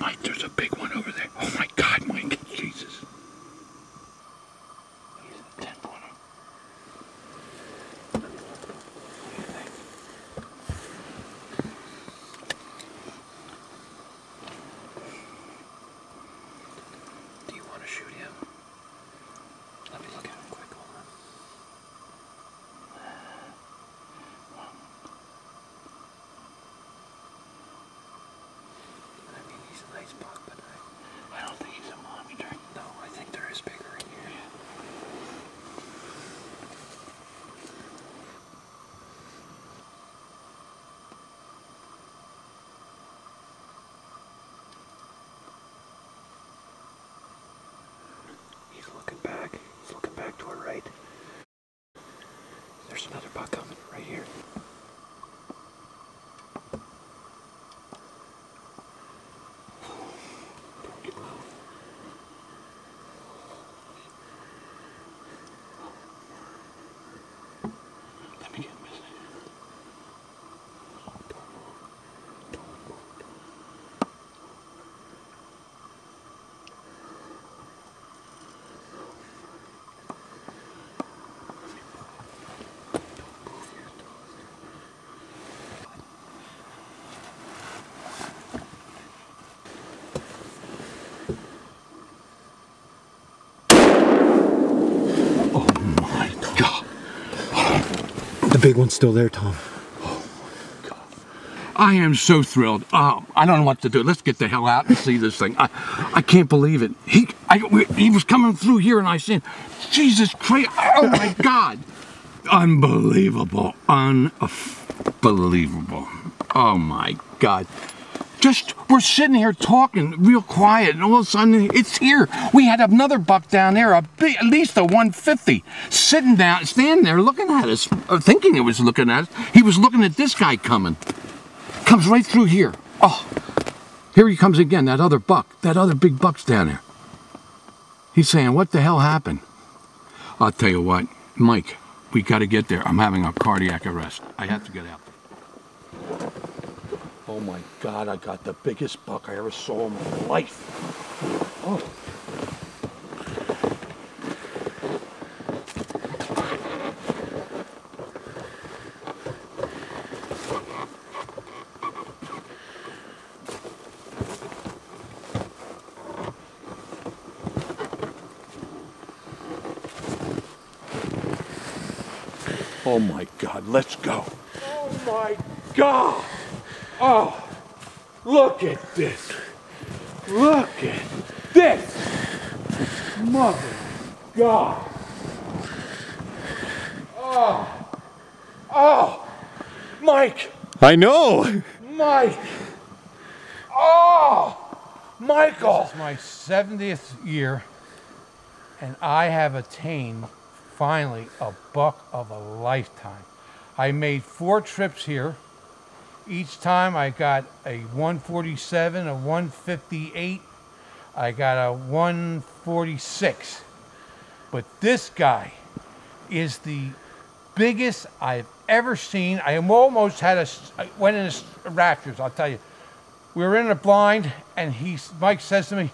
Mike, there's a big one over there. Oh my God, Mike, Jesus. He's a ten pointer. What do you think? Do you want to shoot him? Let me look at him quick. Hold on. I buck, but I, I don't think he's a monster. no, I think there is bigger in here. He's looking back. He's looking back to our right. There's another buck coming right here. Don't get low. Let me get him. Miss. Don't move. Don't move. Don't move your toes. Oh my God. The big one's still there, Tom. I am so thrilled. Uh, I don't know what to do. Let's get the hell out and see this thing. I, I can't believe it. He, I, he was coming through here, and I said, "Jesus Christ! Oh my God! Unbelievable! Unbelievable! Oh my God!" Just we're sitting here talking real quiet, and all of a sudden it's here. We had another buck down there, a big, at least a 150, sitting down, standing there, looking at us, uh, thinking it was looking at us. He was looking at this guy coming comes right through here. Oh, here he comes again, that other buck. That other big buck's down there. He's saying, What the hell happened? I'll tell you what, Mike, we got to get there. I'm having a cardiac arrest. I have to get out. Oh my God, I got the biggest buck I ever saw in my life. Oh. Oh my God, let's go. Oh my God. Oh, look at this. Look at this. Mother God. Oh, oh, Mike, I know. Mike. Oh, Michael. This is my 70th year, and I have attained finally a buck of a lifetime. I made four trips here. Each time I got a 147, a 158, I got a 146. But this guy is the biggest I've ever seen. I almost had a, I went in a raptures, I'll tell you we were in a blind and he mike says to me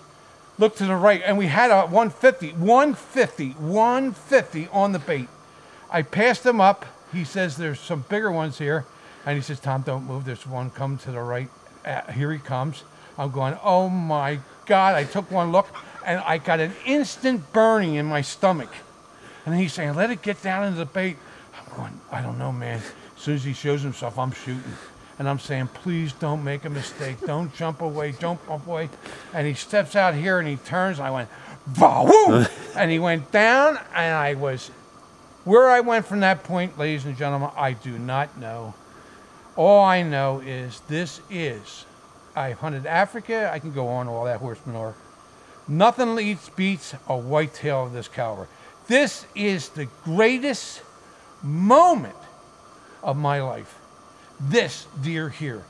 look to the right and we had a 150 150 150 on the bait i passed him up he says there's some bigger ones here and he says tom don't move there's one coming to the right uh, here he comes i'm going oh my god i took one look and i got an instant burning in my stomach and he's saying let it get down into the bait i'm going i don't know man as soon as he shows himself i'm shooting and I'm saying, please don't make a mistake. Don't jump away. Don't jump away. And he steps out here and he turns. And I went, Woo! and he went down. And I was, where I went from that point, ladies and gentlemen, I do not know. All I know is this is, I hunted Africa. I can go on all that horse manure. Nothing leads beats a whitetail of this caliber. This is the greatest moment of my life this deer here.